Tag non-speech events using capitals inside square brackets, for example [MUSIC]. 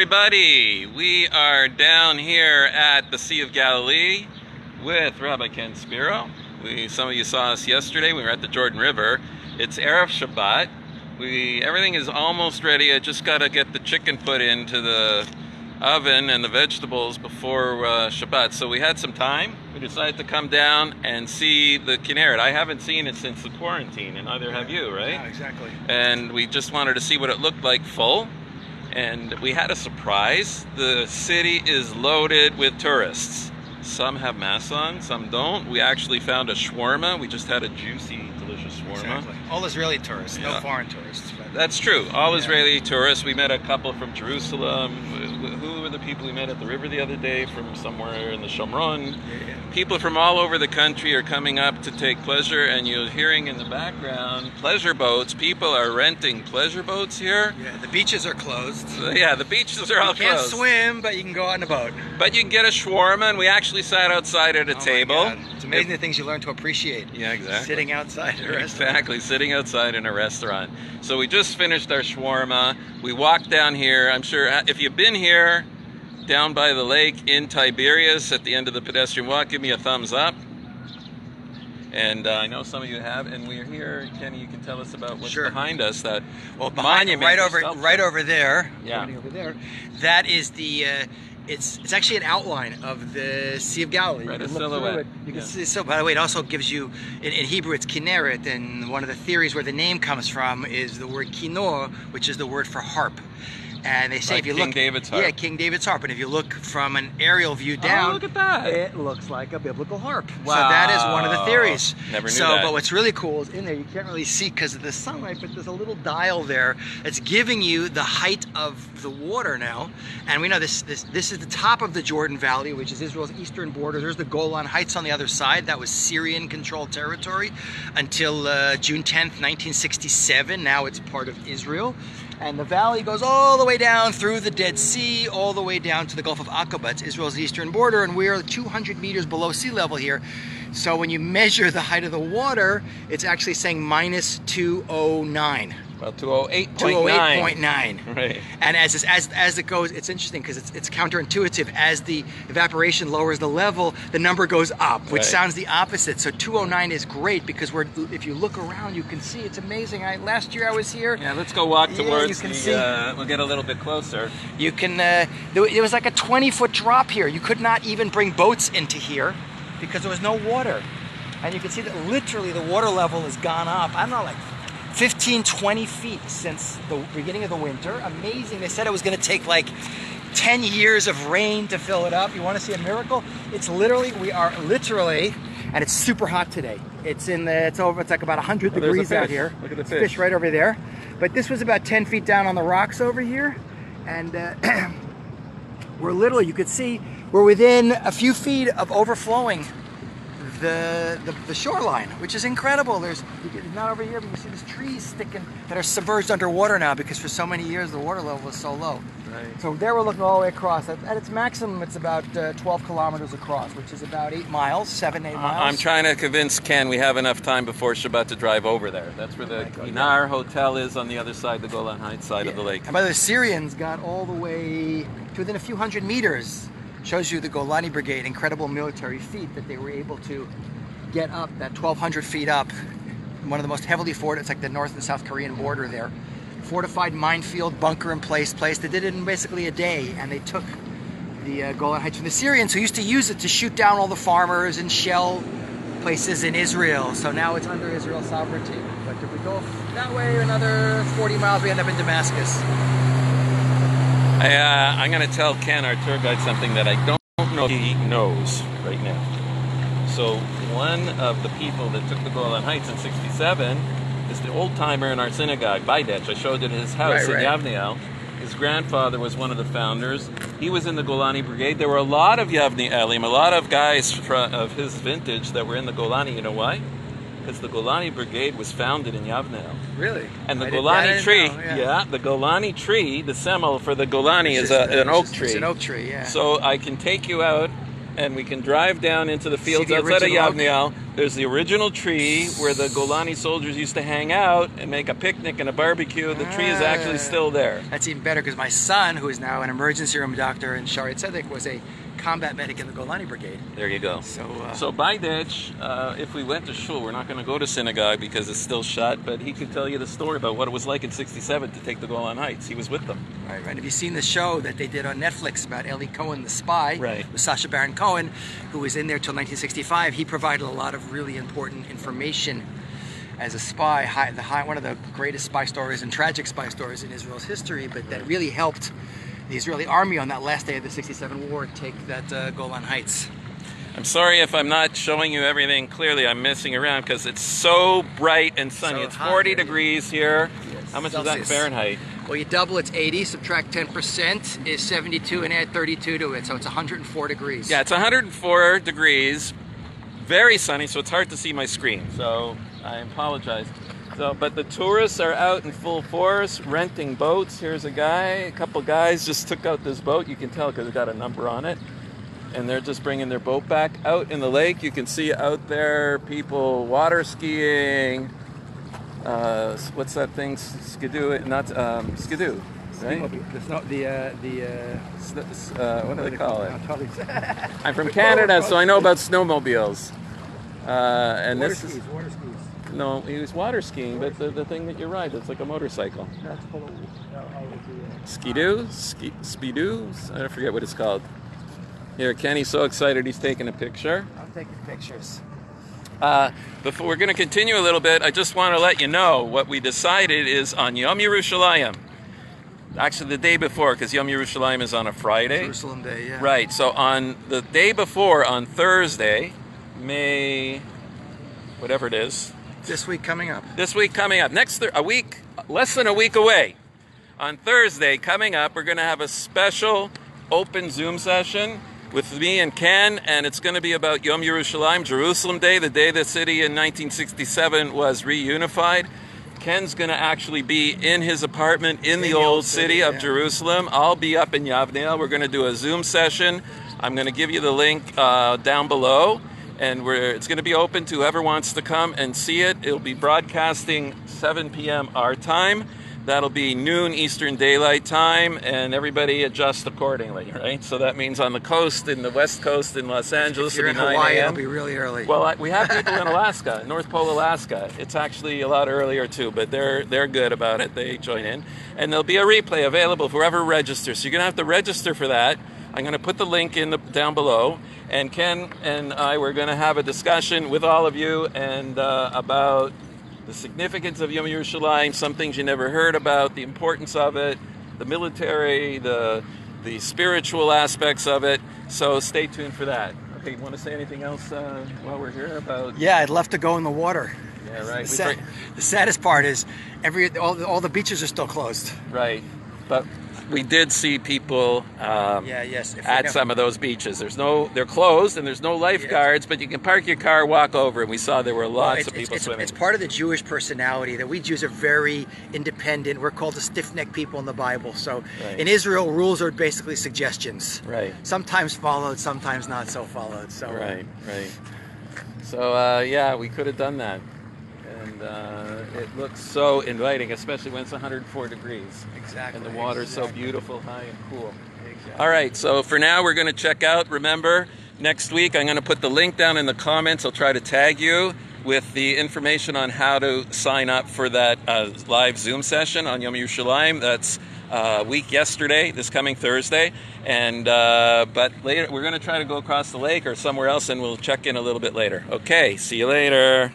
Everybody, we are down here at the Sea of Galilee with Rabbi Ken Spiro. We, some of you saw us yesterday. We were at the Jordan River. It's Erev Shabbat. We everything is almost ready. I just got to get the chicken put into the oven and the vegetables before uh, Shabbat. So we had some time. We decided to come down and see the Kinneret. I haven't seen it since the quarantine, and neither have you, right? Yeah, exactly. And we just wanted to see what it looked like full and we had a surprise. The city is loaded with tourists. Some have masks on, some don't. We actually found a shawarma. We just had a juicy, delicious shawarma. Exactly. All Israeli tourists, Yeah. no foreign tourists. but- That's true. All Yeah. Israeli tourists. We met a couple from Jerusalem. Who were the people we met at the river the other day from somewhere in the Shomron? Yeah. People from all over the country are coming up to take pleasure, and you're hearing in the background pleasure boats. People are renting pleasure boats here. Yeah, the beaches are closed. So, yeah, the beaches are all closed. You can't swim, but you can go on a boat. But you can get a shawarma, and we actually sat outside at a Oh table. It's amazing the things you learn to appreciate. Yeah, exactly. Sitting outside at a restaurant. Exactly, sitting outside in a restaurant. So we just finished our shawarma. We walked down here. I'm sure uh, if you've been here, down by the lake in Tiberias at the end of the pedestrian walk, give me a thumbs up. And uh, I know some of you have, and we're here. Kenny, you can tell us about what's Sure. behind us. That Well, behind, monument right over, right over there. Yeah. Over there. That is the. Uh, it's it's actually an outline of the Sea of Galilee. Right, You a can through silhouette. it. You can Yeah. see. So, by the way, it also gives you in, in Hebrew it's Kinneret, and one of the theories where the name comes from is the word kinor, which is the word for harp. And they say Like if you King look, David's harp. yeah, King David's harp. And if you look from an aerial view down, Oh, look at that. It looks like a biblical harp. Wow. So that is one of the theories. Never knew so, that. but what's really cool is in there you can't really see because of the sunlight, but there's a little dial there that's giving you the height of the water now. And we know this this this is the top of the Jordan Valley, which is Israel's eastern border. There's the Golan Heights on the other side. That was Syrian-controlled territory until uh, June 10th, 1967. Now it's part of Israel. And the valley goes all the way down through the Dead Sea, all the way down to the Gulf of Aqaba. It's Israel's eastern border, and we're 200 meters below sea level here. So when you measure the height of the water, it's actually saying minus 209. Well, 208.9. 208.9. [LAUGHS] Right. And as as as it goes, it's interesting because it's it's counterintuitive. As the evaporation lowers the level, the number goes up, which Right. sounds the opposite. So 209 is great because we're if you look around, you can see it's amazing. I last year I was here. Yeah, let's go walk Yeah, towards you can the. see. Uh, we'll get a little bit closer. You can. Uh, there, it was like a 20 foot drop here. You could not even bring boats into here because there was no water. And you can see that literally the water level has gone up. I don't know, like 15, 20 feet since the beginning of the winter. Amazing. They said it was going to take like 10 years of rain to fill it up. You want to see a miracle? It's literally, we are literally, and it's super hot today. It's in the, it's over, it's like about 100 Oh, degrees out here. Look at the There's fish. right over there. But this was about 10 feet down on the rocks over here. And uh, [CLEARS THROAT] we're literally, you could see, we're within a few feet of overflowing the, the, the shoreline, which is incredible. There's not over here, but you see these trees sticking that are submerged underwater now because for so many years the water level was so low. Right. So there we're looking all the way across. At, at its maximum, it's about uh, 12 kilometers across, which is about eight miles, seven, eight miles. I'm trying to convince Ken we have enough time before Shabbat to drive over there. That's where the my God, Inar Hotel is on the other side, the Golan Heights side of the lake. And by the way, the Syrians got all the way to within a few hundred meters. Shows you the Golani Brigade, incredible military feat that they were able to get up that 1,200 feet up. One of the most heavily fortified, it's like the North and South Korean border there. Fortified minefield, bunker in place, place. They did it in basically a day, and they took the uh, Golan Heights from the Syrians, who used to use it to shoot down all the farmers and shell places in Israel. So now it's under Israel sovereignty. But if we go that way, another 40 miles, we end up in Damascus. I, uh, I'm going to tell Ken, our tour guide, something that I don't know he knows right now. So one of the people that took the Golan Heights in '67 is the old timer in our synagogue, Baidech. I showed it at his house Right, in right. Yavniel. His grandfather was one of the founders. He was in the Golani Brigade. There were a lot of Yavni Elim, a lot of guys of his vintage that were in the Golani. You know why? Because the Golani Brigade was founded in Yavnel. Really? And the I Golani tree, know, yeah. the Golani tree, the semel for the Golani It's is just a, an oak just- tree. It's an oak tree, yeah. So I can take you out and we can drive down into the fields the outside of? Yavniel. there's the original tree where the Golani soldiers used to hang out and make a picnic and a barbecue. The tree is actually Ah. still there. That's even better because my son, who is now an emergency room doctor in Shaare Zedek, was a combat medic in the Golani Brigade. There you go. So, uh, So Baidich, uh, if we went to shul, we're not going to go to synagogue because it's still shut, but he could tell you the story about what it was like in 67 to take the Golan Heights. He was with them. Right, right. Have you seen the show that they did on Netflix about Eli Cohen, the spy? Right. With Sacha Baron Cohen, who was in there till 1965. He provided a lot of really important information as a spy. High, the high, one of the greatest spy stories and tragic spy stories in Israel's history, but that really helped the Israeli army on that last day of the 67 war take that uh, Golan Heights. I'm sorry if I'm not showing you everything clearly. I'm messing around because it's so bright and sunny. So it's 40 here. degrees here. Yes. How much is that in Fahrenheit? Well, you double, it's 80. Subtract 10% is 72, and add 32 to it, so it's 104 degrees. Yeah, it's 104 degrees, very sunny, so it's hard to see my screen. So I apologize. So, but the tourists are out in full force renting boats. Here's a guy, a couple guys just took out this boat. You can tell because it got a number on it, and they're just bringing their boat back out in the lake. You can see out there people water skiing. Uh, what's that thing? Skidoo? Not um, skidoo, right? The, snow, the, uh, the, uh, Uh, what do they call it? I'm from [LAUGHS] Canada, so I know about snowmobiles. Uh, and this skis, is water skis. No, he was water skiing, but the, the thing that you ride, it's like a motorcycle. That's called, Skidoo, ski, speedoo. I forget what it's called. Here, Kenny's so excited he's taking a picture. I'm taking pictures. Uh, before we're going to continue a little bit, I just want to let you know what we decided is on Yom Yerushalayim. Actually, the day before, because Yom Yerushalayim is on a Friday. Jerusalem Day, yeah. Right. So on the day before, on Thursday, May, whatever it is, This week coming up. this week coming up, next a week, less than a week away, on Thursday coming up, we're going to have a special open Zoom session with me and Ken, and it's going to be about Yom Yerushalayim, Jerusalem Day, the day the city in 1967 was reunified. Ken's going to actually be in his apartment in, the, old city, of yeah. Jerusalem. I'll be up in Yavneel. We're going to do a Zoom session. I'm going to give you the link uh, down below, and we're, it's going to be open to whoever wants to come and see it. It'll be broadcasting 7 p.m. our time. That'll be noon Eastern Daylight Time, and everybody adjust accordingly, right? So that means on the coast, in the West Coast, in Los Angeles, If you're in it'll be 9 Hawaii, it'll be really early. Well, we have [LAUGHS] people in Alaska, North Pole, Alaska. It's actually a lot earlier too, but they're they're good about it. They join in, and there'll be a replay available for whoever registers. So you're gonna have to register for that. I'm gonna put the link in the down below, and Ken and I we're gonna have a discussion with all of you and uh, about the significance of Yom Yerushalayim, some things you never heard about, the importance of it, the military, the the spiritual aspects of it. So stay tuned for that. Okay, you want to say anything else uh, while we're here about? yeah, I'd love to go in the water. Yeah, right. The, sad- the saddest part is every all the, all the beaches are still closed. right, but we did see people um, Yeah, yes. At know- some of those beaches. There's no, they're closed, and there's no lifeguards, but you can park your car, walk over, and we saw there were Well, lots it's, of people it's, swimming. It's part of the Jewish personality that we Jews are very independent. We're called the stiff-necked people in the Bible. So Right. in Israel, rules are basically suggestions. right. Sometimes followed, sometimes not so followed. So uh, Right, right. So uh, yeah, we could have done that, and uh, it looks so inviting, especially when it's 104 degrees exactly. and the water's so beautiful, high and cool. Exactly. All right, so for now we're going to check out. Remember, next week I'm going to put the link down in the comments. I'll try to tag you with the information on how to sign up for that uh, live Zoom session on Yom Yerushalayim. That's uh, week yesterday, this coming Thursday, and uh, but later we're going to try to go across the lake or somewhere else, and we'll check in a little bit later. Okay, see you later.